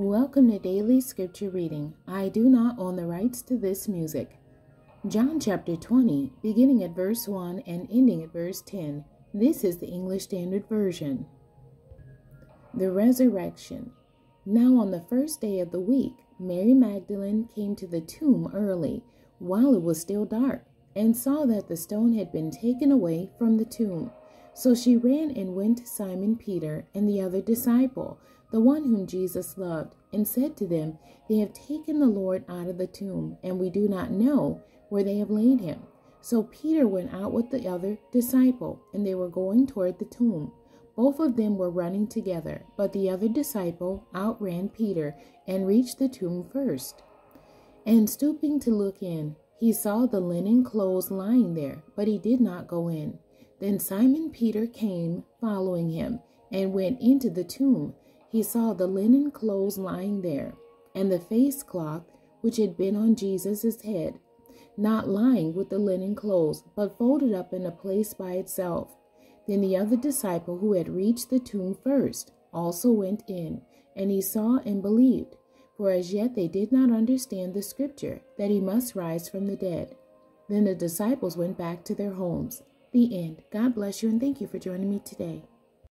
Welcome to Daily Scripture Reading. I do not own the rights to this music. John chapter 20, beginning at verse 1 and ending at verse 10. This is the English Standard Version. The Resurrection. Now, on the first day of the week, Mary Magdalene came to the tomb early, while it was still dark, and saw that the stone had been taken away from the tomb. So she ran and went to Simon Peter and the other disciple the one whom Jesus loved, and said to them, They have taken the Lord out of the tomb, and we do not know where they have laid him. So Peter went out with the other disciple, and they were going toward the tomb. Both of them were running together, but the other disciple outran Peter and reached the tomb first. And stooping to look in, he saw the linen clothes lying there, but he did not go in. Then Simon Peter came, following him, and went into the tomb he saw the linen clothes lying there, and the face cloth which had been on Jesus' head, not lying with the linen clothes, but folded up in a place by itself. Then the other disciple who had reached the tomb first also went in, and he saw and believed, for as yet they did not understand the scripture that he must rise from the dead. Then the disciples went back to their homes. The end. God bless you and thank you for joining me today.